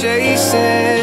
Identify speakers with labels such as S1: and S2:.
S1: chasing.